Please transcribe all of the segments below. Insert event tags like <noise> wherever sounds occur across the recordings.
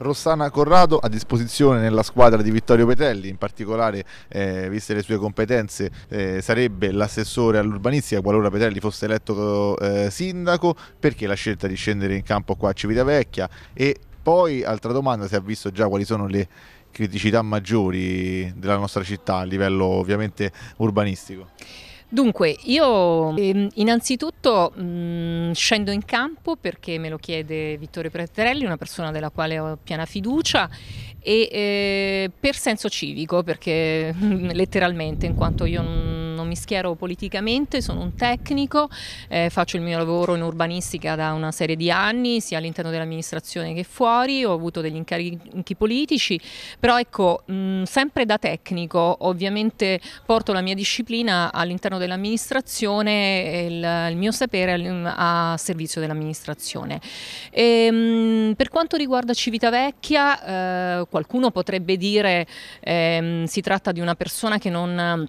Rossana Corrado a disposizione nella squadra di Vittorio Petelli, in particolare eh, viste le sue competenze eh, sarebbe l'assessore all'urbanistica qualora Petelli fosse eletto eh, sindaco, perché la scelta di scendere in campo qua a Civitavecchia e poi altra domanda se ha visto già quali sono le criticità maggiori della nostra città a livello ovviamente urbanistico. Dunque, io eh, innanzitutto mh, mm, scendo in campo perché me lo chiede Vittorio Preterelli, una persona della quale ho piena fiducia e eh, per senso civico, perché <laughs> letteralmente, in quanto io non, mi schiero politicamente, sono un tecnico, eh, faccio il mio lavoro in urbanistica da una serie di anni, sia all'interno dell'amministrazione che fuori, ho avuto degli incarichi politici, però ecco, mh, sempre da tecnico, ovviamente porto la mia disciplina all'interno dell'amministrazione e il, il, mio sapere a servizio dell'amministrazione. per quanto riguarda Civitavecchia, eh, qualcuno potrebbe dire ehm, si tratta di una persona che non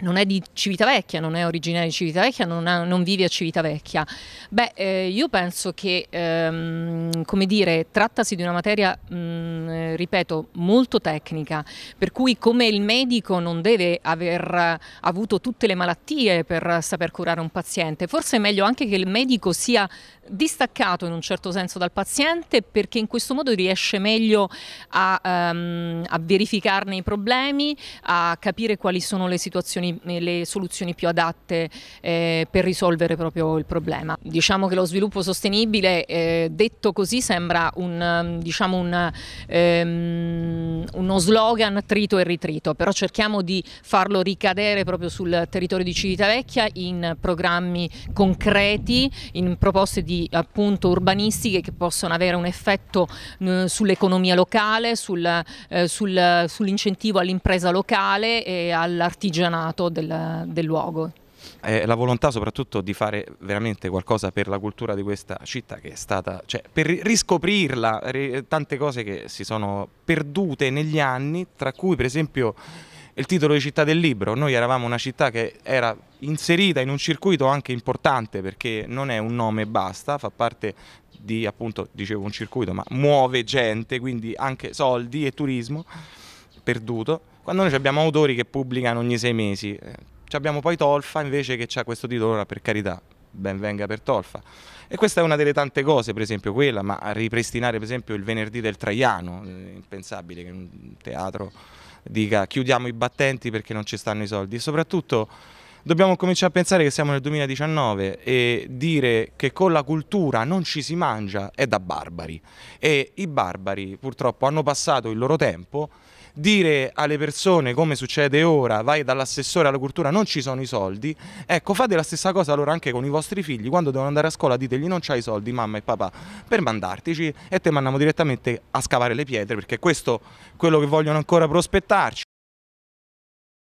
non è di Civitavecchia, non è originaria di Civitavecchia, non, ha, non vive a Civitavecchia. Beh, eh, io penso che, ehm, come dire, trattasi di una materia, mh, mm, ripeto, molto tecnica, per cui come il medico non deve aver avuto tutte le malattie per saper curare un paziente, forse è meglio anche che il medico sia distaccato in un certo senso dal paziente perché in questo modo riesce meglio a, um, a verificarne i problemi, a capire quali sono le situazioni soluzioni, le soluzioni più adatte eh, per risolvere proprio il problema. Diciamo che lo sviluppo sostenibile, eh, detto così, sembra un, diciamo un, ehm, uno slogan trito e ritrito, però cerchiamo di farlo ricadere proprio sul territorio di Civitavecchia in programmi concreti, in proposte di appunto urbanistiche che possono avere un effetto eh, sull'economia locale, sul, eh, sul, sull'incentivo all'impresa locale e all'artigianato del, del luogo. È la volontà soprattutto di fare veramente qualcosa per la cultura di questa città che è stata, cioè per riscoprirla, tante cose che si sono perdute negli anni, tra cui per esempio il titolo di città del libro. Noi eravamo una città che era inserita in un circuito anche importante perché non è un nome e basta, fa parte di appunto, dicevo un circuito, ma muove gente, quindi anche soldi e turismo perduto quando noi abbiamo autori che pubblicano ogni sei mesi. Abbiamo poi Tolfa invece che ha questo titolo, ora per carità, ben venga per Tolfa. E questa è una delle tante cose, per esempio quella, ma ripristinare per esempio il venerdì del Traiano, eh, impensabile che un teatro dica chiudiamo i battenti perché non ci stanno i soldi e soprattutto dobbiamo cominciare a pensare che siamo nel 2019 e dire che con la cultura non ci si mangia è da barbari e i barbari purtroppo hanno passato il loro tempo dire alle persone come succede ora, vai dall'assessore alla cultura, non ci sono i soldi, ecco fate la stessa cosa allora anche con i vostri figli, quando devono andare a scuola ditegli non c'hai i soldi mamma e papà per mandartici. E te mandiamo direttamente a scavare le pietre perché questo è quello che vogliono ancora prospettarci.